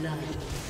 blood.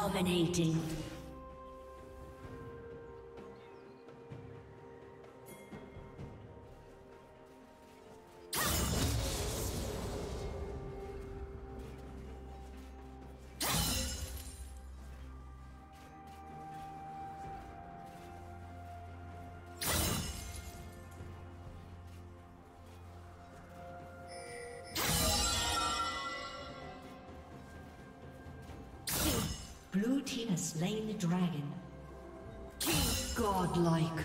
Dominating. Blue team has slain the dragon. Godlike.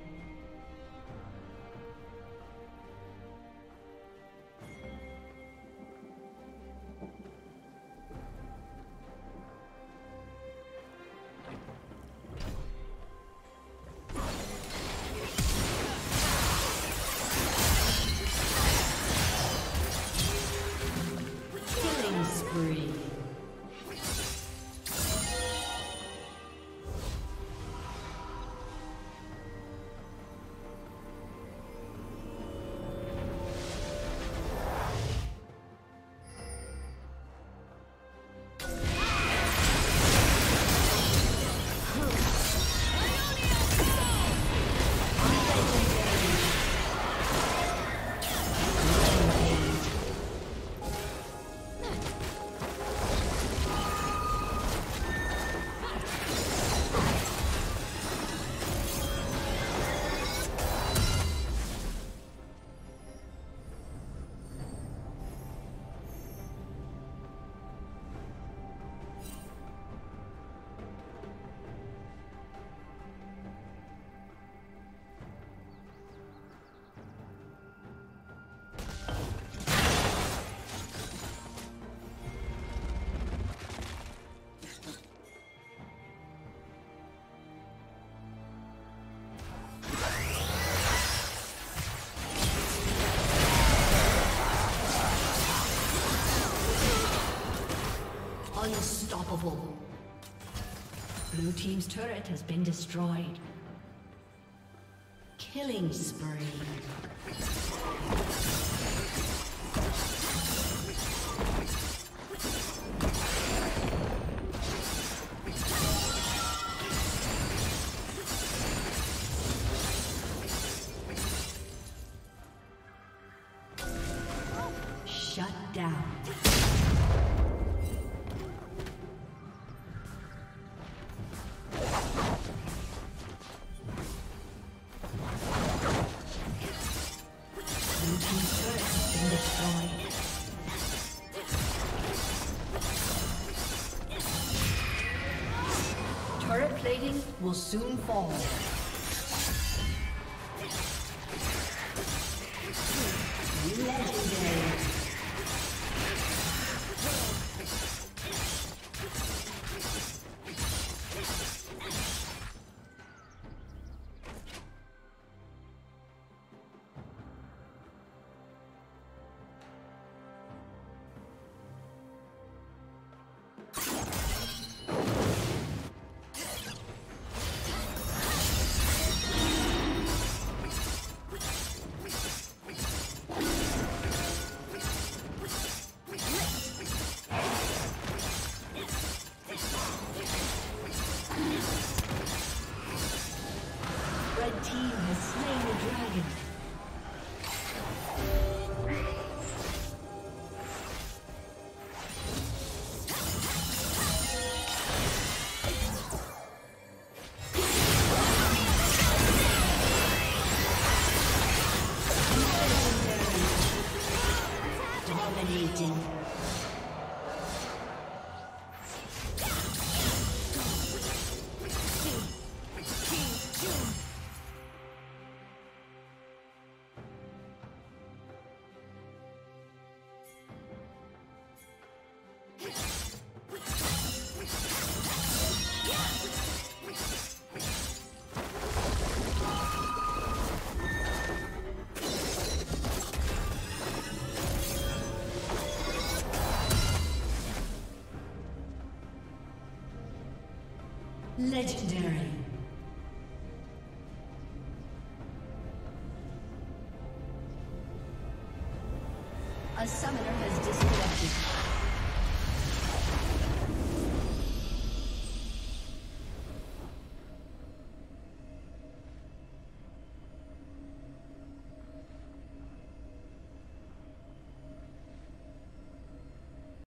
Unstoppable. Blue Team's turret has been destroyed. Killing spree. Plating will soon fall. Legendary. Legendary.